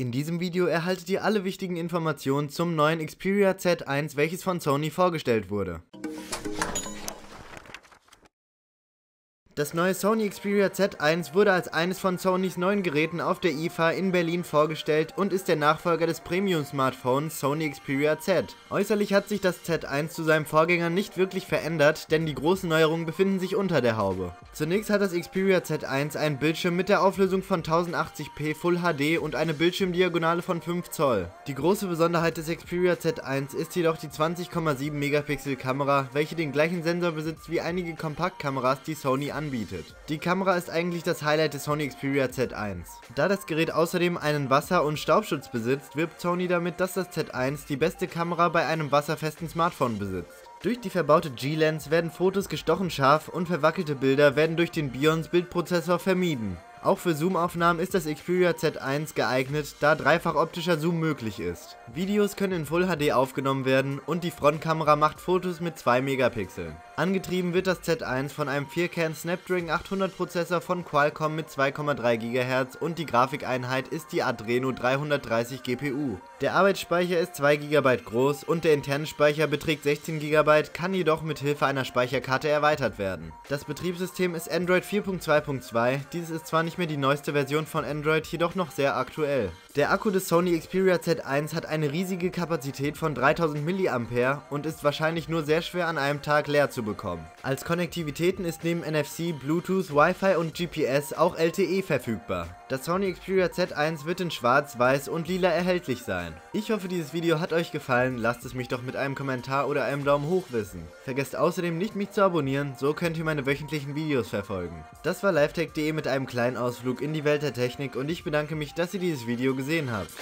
In diesem Video erhaltet ihr alle wichtigen Informationen zum neuen Xperia Z1, welches von Sony vorgestellt wurde. Das neue Sony Xperia Z1 wurde als eines von Sonys neuen Geräten auf der IFA in Berlin vorgestellt und ist der Nachfolger des Premium-Smartphones Sony Xperia Z. Äußerlich hat sich das Z1 zu seinem Vorgänger nicht wirklich verändert, denn die großen Neuerungen befinden sich unter der Haube. Zunächst hat das Xperia Z1 einen Bildschirm mit der Auflösung von 1080p Full HD und eine Bildschirmdiagonale von 5 Zoll. Die große Besonderheit des Xperia Z1 ist jedoch die 20,7 Megapixel Kamera, welche den gleichen Sensor besitzt wie einige Kompaktkameras, die Sony anbietet anbietet. Die Kamera ist eigentlich das Highlight des Sony Xperia Z1. Da das Gerät außerdem einen Wasser- und Staubschutz besitzt, wirbt Sony damit, dass das Z1 die beste Kamera bei einem wasserfesten Smartphone besitzt. Durch die verbaute G-Lens werden Fotos gestochen scharf und verwackelte Bilder werden durch den Bions Bildprozessor vermieden. Auch für Zoomaufnahmen ist das Xperia Z1 geeignet, da dreifach optischer Zoom möglich ist. Videos können in Full HD aufgenommen werden und die Frontkamera macht Fotos mit 2 Megapixeln. Angetrieben wird das Z1 von einem 4-Kern Snapdragon 800 Prozessor von Qualcomm mit 2,3 GHz und die Grafikeinheit ist die Adreno 330 GPU. Der Arbeitsspeicher ist 2 GB groß und der interne Speicher beträgt 16 GB, kann jedoch mit Hilfe einer Speicherkarte erweitert werden. Das Betriebssystem ist Android 4.2.2, dieses ist zwar nicht mehr die neueste Version von Android, jedoch noch sehr aktuell. Der Akku des Sony Xperia Z1 hat eine riesige Kapazität von 3000 mAh und ist wahrscheinlich nur sehr schwer an einem Tag leer zu bekommen. Als Konnektivitäten ist neben NFC, Bluetooth, Wi-Fi und GPS auch LTE verfügbar. Das Sony Xperia Z1 wird in schwarz, weiß und lila erhältlich sein. Ich hoffe dieses Video hat euch gefallen, lasst es mich doch mit einem Kommentar oder einem Daumen hoch wissen. Vergesst außerdem nicht mich zu abonnieren, so könnt ihr meine wöchentlichen Videos verfolgen. Das war LiveTech.de mit einem kleinen Ausflug in die Welt der Technik und ich bedanke mich, dass ihr dieses Video gesehen habt.